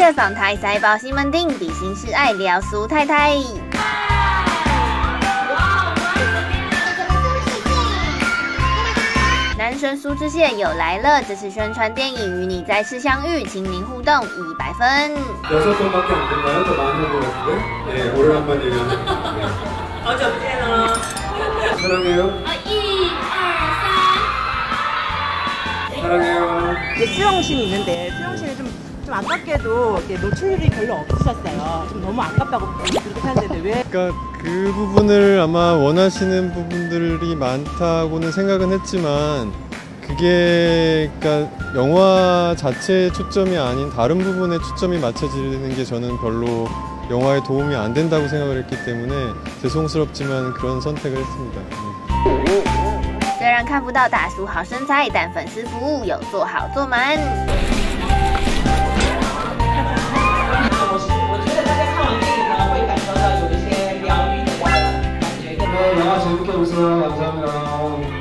却访台塞爆西门町比心是爱聊苏太太。男神苏志燮有来了，这次宣传电影《与你再次相遇》，亲民互动一百分。여섯번밖에안됐나요더많이한것같은데네오래간만이에요好久不见了。 사랑해요 一二三。 사랑해요 이제 수영신이 있는데 수영신이 좀, 좀 아깝게도 이렇게 노출이 별로 없으셨어요. 좀 너무 아깝다고 그렇게 생각했는데 왜? 그러니까 그 부분을 아마 원하시는 부분들이 많다고는 생각은 했지만 그게 그러니까 영화 자체의 초점이 아닌 다른 부분에 초점이 맞춰지는 게 저는 별로 영화에 도움이 안 된다고 생각을 했기 때문에 죄송스럽지만 그런 선택을 했습니다. 네. 虽然看不到大叔好身材，但粉丝服务有做好做满。 영화 재밌게 보세요. 감사합니다